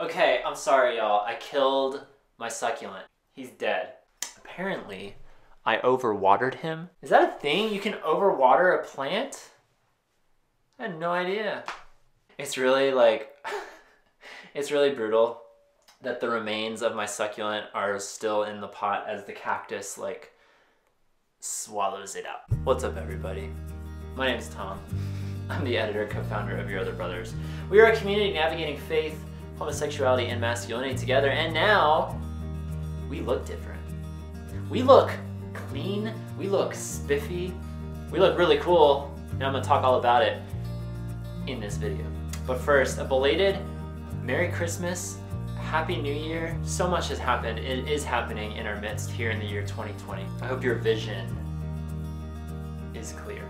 Okay, I'm sorry, y'all. I killed my succulent. He's dead. Apparently, I overwatered him. Is that a thing? You can overwater a plant? I had no idea. It's really like, it's really brutal that the remains of my succulent are still in the pot as the cactus like swallows it up. What's up everybody? My name is Tom. I'm the editor, co-founder of Your Other Brothers. We are a community navigating faith, homosexuality, and masculinity together, and now we look different. We look clean, we look spiffy, we look really cool, and I'm gonna talk all about it in this video. But first, a belated Merry Christmas, Happy New Year. So much has happened, it is happening in our midst here in the year 2020. I hope your vision is clear.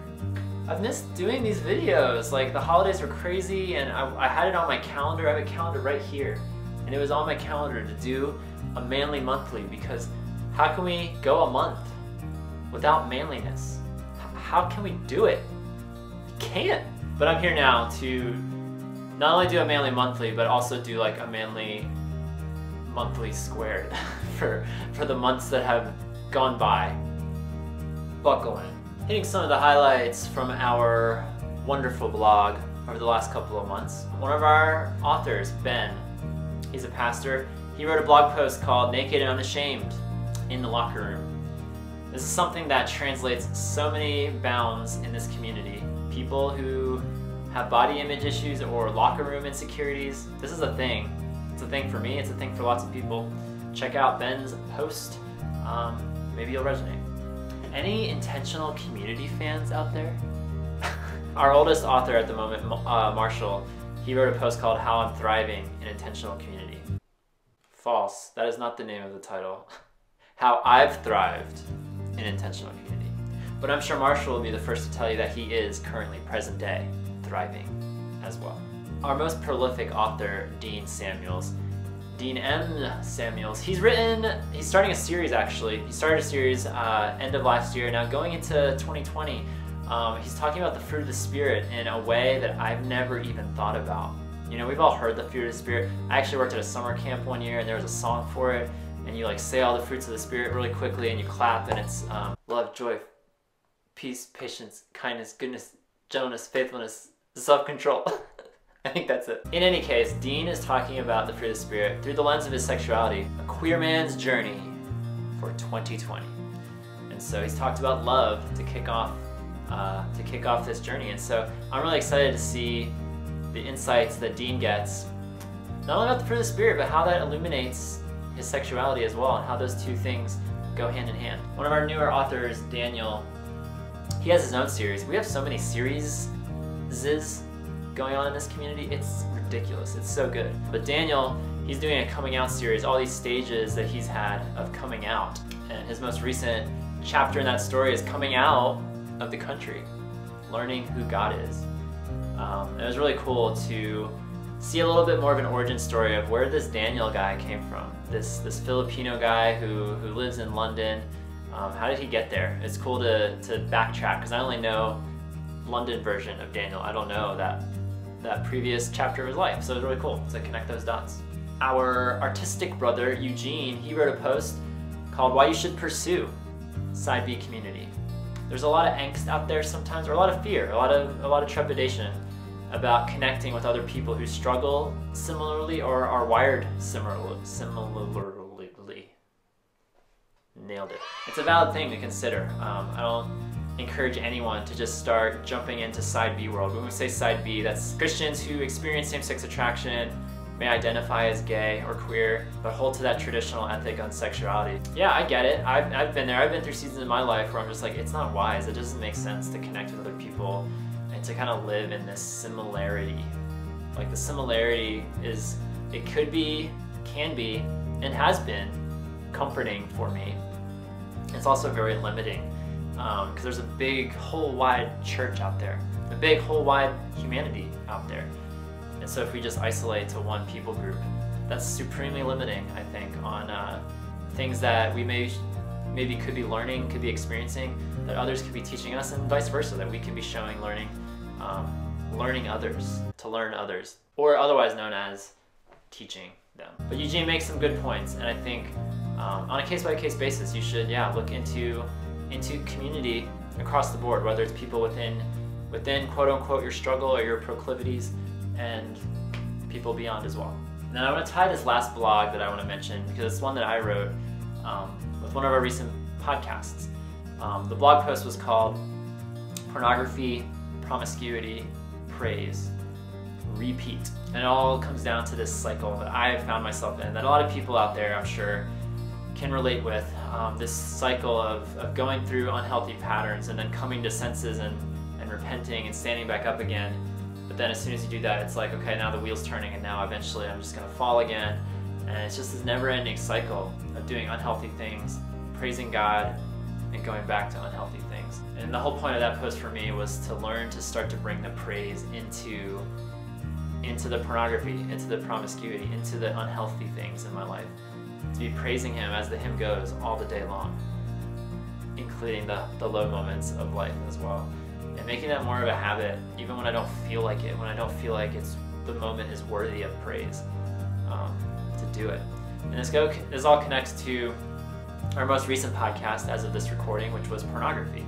I've missed doing these videos. Like the holidays were crazy and I, I, had it on my calendar. I have a calendar right here. And it was on my calendar to do a manly monthly because how can we go a month without manliness? How can we do it? can't. But I'm here now to not only do a manly monthly, but also do like a manly monthly squared for, for the months that have gone by. Buckle in. Hitting some of the highlights from our wonderful blog over the last couple of months. One of our authors, Ben, he's a pastor. He wrote a blog post called Naked and Unashamed in the Locker Room. This is something that translates so many bounds in this community. People who have body image issues or locker room insecurities. This is a thing. It's a thing for me, it's a thing for lots of people. Check out Ben's post. Um, maybe you'll resonate. Any intentional community fans out there? Our oldest author at the moment, uh, Marshall, he wrote a post called How I'm Thriving in Intentional Community. False. That is not the name of the title. How I've thrived in intentional community. But I'm sure Marshall will be the first to tell you that he is currently present day thriving as well. Our most prolific author, Dean Samuels, Dean M. Samuels, he's written, he's starting a series actually. He started a series uh, end of last year. Now going into 2020, um, he's talking about the fruit of the Spirit in a way that I've never even thought about. You know, we've all heard the fruit of the Spirit. I actually worked at a summer camp one year and there was a song for it and you like say all the fruits of the Spirit really quickly and you clap and it's um, love, joy, peace, patience, kindness, goodness, gentleness, faithfulness, self-control. I think that's it. In any case, Dean is talking about the fruit of the Spirit through the lens of his sexuality, a queer man's journey for 2020. And so he's talked about love to kick off uh, to kick off this journey. And so I'm really excited to see the insights that Dean gets, not only about the fruit of the Spirit, but how that illuminates his sexuality as well, and how those two things go hand in hand. One of our newer authors, Daniel, he has his own series. We have so many series going on in this community. It's ridiculous. It's so good. But Daniel, he's doing a coming out series, all these stages that he's had of coming out. And his most recent chapter in that story is coming out of the country, learning who God is. Um, it was really cool to see a little bit more of an origin story of where this Daniel guy came from. This this Filipino guy who, who lives in London. Um, how did he get there? It's cool to, to backtrack because I only know London version of Daniel. I don't know that that previous chapter of his life. So it was really cool to connect those dots. Our artistic brother, Eugene, he wrote a post called Why You Should Pursue Side B Community. There's a lot of angst out there sometimes, or a lot of fear, a lot of, a lot of trepidation about connecting with other people who struggle similarly or are wired similarly. similarly. Nailed it. It's a valid thing to consider. Um, I don't encourage anyone to just start jumping into side B world. When we say side B, that's Christians who experience same-sex attraction, may identify as gay or queer, but hold to that traditional ethic on sexuality. Yeah, I get it. I've, I've been there. I've been through seasons in my life where I'm just like, it's not wise. It doesn't make sense to connect with other people and to kind of live in this similarity. Like the similarity is, it could be, can be, and has been comforting for me. It's also very limiting because um, there's a big whole wide church out there, a big whole wide humanity out there. And so if we just isolate to one people group, that's supremely limiting, I think, on uh, things that we may maybe could be learning, could be experiencing, that others could be teaching us, and vice versa, that we can be showing, learning, um, learning others, to learn others, or otherwise known as teaching them. But Eugene makes some good points, and I think um, on a case-by-case basis, you should yeah look into into community across the board, whether it's people within within quote unquote your struggle or your proclivities, and people beyond as well. Now I want to tie this last blog that I want to mention because it's one that I wrote um, with one of our recent podcasts. Um, the blog post was called "Pornography, Promiscuity, Praise, Repeat," and it all comes down to this cycle that I have found myself in. That a lot of people out there, I'm sure, can relate with um, this cycle of, of going through unhealthy patterns and then coming to senses and, and repenting and standing back up again. But then as soon as you do that, it's like, okay, now the wheel's turning and now eventually I'm just gonna fall again. And it's just this never ending cycle of doing unhealthy things, praising God, and going back to unhealthy things. And the whole point of that post for me was to learn to start to bring the praise into into the pornography, into the promiscuity, into the unhealthy things in my life to be praising Him as the hymn goes all the day long, including the, the low moments of life as well. And making that more of a habit, even when I don't feel like it, when I don't feel like it's the moment is worthy of praise, um, to do it. And this, go, this all connects to our most recent podcast as of this recording, which was pornography,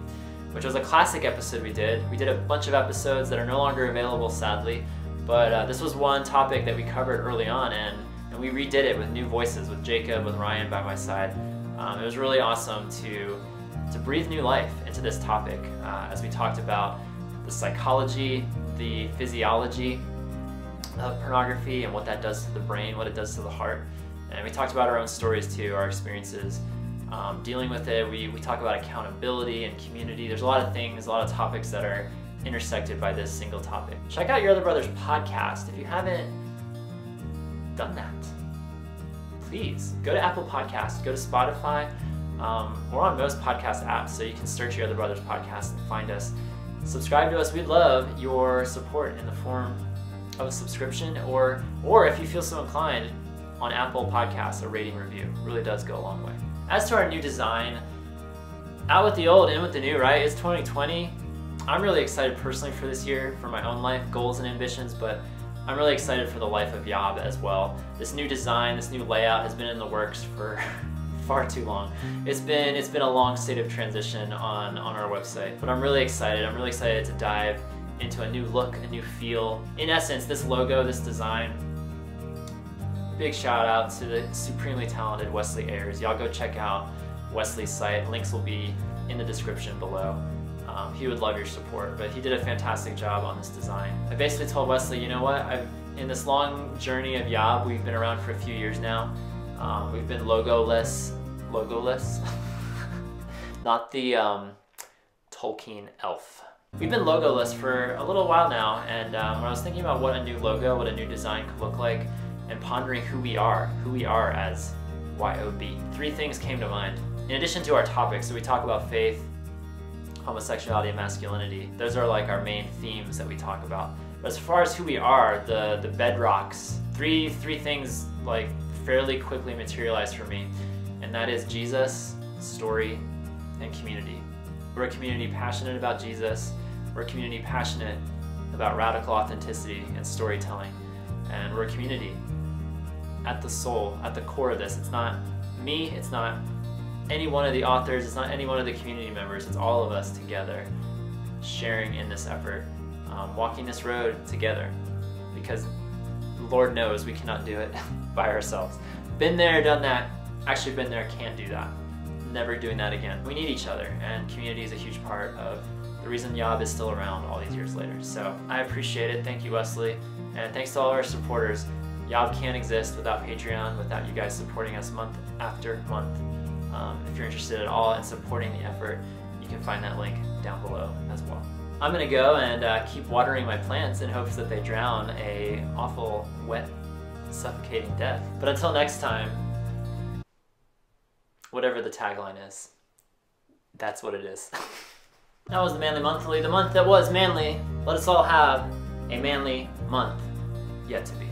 which was a classic episode we did. We did a bunch of episodes that are no longer available, sadly, but uh, this was one topic that we covered early on, and and we redid it with new voices, with Jacob, with Ryan by my side. Um, it was really awesome to to breathe new life into this topic uh, as we talked about the psychology, the physiology of pornography and what that does to the brain, what it does to the heart. And we talked about our own stories too, our experiences um, dealing with it. We, we talk about accountability and community. There's a lot of things, a lot of topics that are intersected by this single topic. Check out Your Other Brothers podcast if you haven't done that, please go to Apple Podcasts, go to Spotify. Um, we're on most podcast apps, so you can search your other brothers podcast and find us. Subscribe to us. We'd love your support in the form of a subscription, or or if you feel so inclined, on Apple Podcasts, a rating review really does go a long way. As to our new design, out with the old, in with the new, right? It's 2020. I'm really excited personally for this year, for my own life goals and ambitions, but I'm really excited for the life of Yob as well. This new design, this new layout has been in the works for far too long. It's been it's been a long state of transition on on our website, but I'm really excited. I'm really excited to dive into a new look, a new feel. In essence, this logo, this design. Big shout out to the supremely talented Wesley Ayers. Y'all go check out Wesley's site. Links will be in the description below. Um, he would love your support, but he did a fantastic job on this design. I basically told Wesley, you know what, I've, in this long journey of Yob, we've been around for a few years now. Um, we've been logo-less, logo-less, not the um, Tolkien elf. We've been logo-less for a little while now, and um, when I was thinking about what a new logo, what a new design could look like, and pondering who we are, who we are as YOB, three things came to mind. In addition to our topics, so we talk about faith, homosexuality and masculinity. Those are like our main themes that we talk about. But as far as who we are, the the bedrocks, three three things like fairly quickly materialized for me, and that is Jesus, story, and community. We're a community passionate about Jesus. We're a community passionate about radical authenticity and storytelling. And we're a community at the soul, at the core of this. It's not me, it's not any one of the authors, it's not any one of the community members, it's all of us together sharing in this effort, um, walking this road together because Lord knows we cannot do it by ourselves. Been there, done that, actually been there, can't do that. Never doing that again. We need each other and community is a huge part of the reason Yob is still around all these years later. So I appreciate it. Thank you, Wesley. And thanks to all our supporters. Yob can't exist without Patreon, without you guys supporting us month after month. Um, if you're interested at all in supporting the effort, you can find that link down below as well. I'm gonna go and uh, keep watering my plants in hopes that they drown a awful, wet, suffocating death. But until next time, whatever the tagline is, that's what it is. that was the Manly Monthly, the month that was manly. Let us all have a manly month yet to be.